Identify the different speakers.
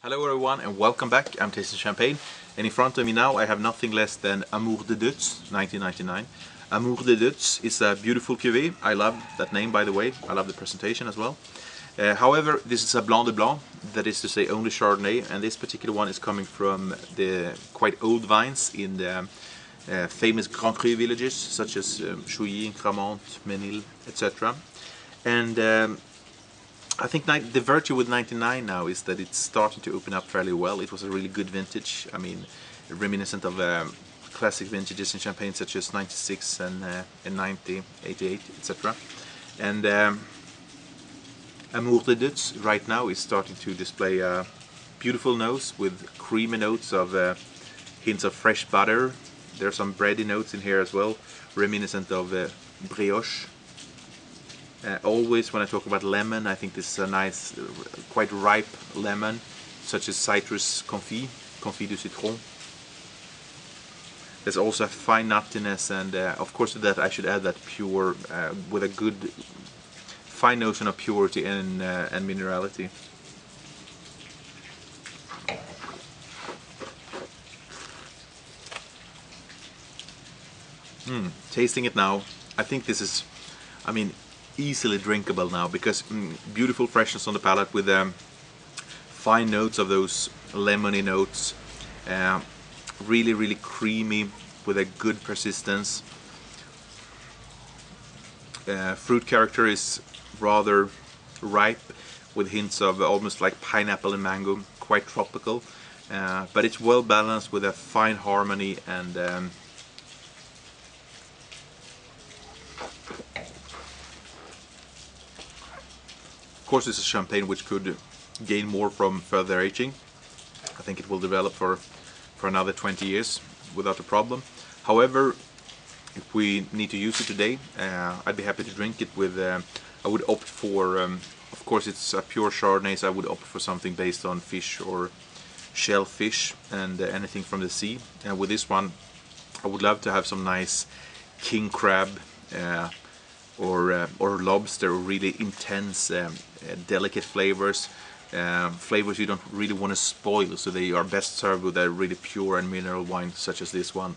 Speaker 1: Hello everyone and welcome back. I'm tasting champagne and in front of me now I have nothing less than Amour de Deutz 1999. Amour de Deutz is a beautiful cuvée. I love that name by the way. I love the presentation as well. Uh, however, this is a Blanc de Blanc, that is to say only Chardonnay, and this particular one is coming from the quite old vines in the uh, famous Grand Cru villages such as um, Chouilly, Cramant, Mesnil, etc. And um, I think the virtue with 99 now is that it's starting to open up fairly well. It was a really good vintage. I mean, reminiscent of um, classic vintages in Champagne such as 96 and, uh, and 90, 88, etc. And um, Amour de Deutz right now is starting to display a beautiful nose with creamy notes of uh, hints of fresh butter. There are some bready notes in here as well, reminiscent of uh, brioche uh, always when I talk about lemon, I think this is a nice, uh, quite ripe lemon, such as citrus confit, confit du citron. There's also a fine nuttiness and uh, of course to that I should add that pure, uh, with a good fine notion of purity and, uh, and minerality. Mm, tasting it now, I think this is, I mean, easily drinkable now because mm, beautiful freshness on the palate with um, fine notes of those lemony notes. Uh, really really creamy with a good persistence. Uh, fruit character is rather ripe with hints of almost like pineapple and mango quite tropical. Uh, but it's well balanced with a fine harmony and um, course it's a champagne which could gain more from further aging. I think it will develop for, for another 20 years without a problem. However, if we need to use it today, uh, I'd be happy to drink it with, uh, I would opt for, um, of course it's a pure Chardonnay, so I would opt for something based on fish or shellfish and uh, anything from the sea. And with this one, I would love to have some nice king crab, uh, or uh, or lobster really intense um, uh, delicate flavors um, flavors you don't really want to spoil so they are best served with a really pure and mineral wine such as this one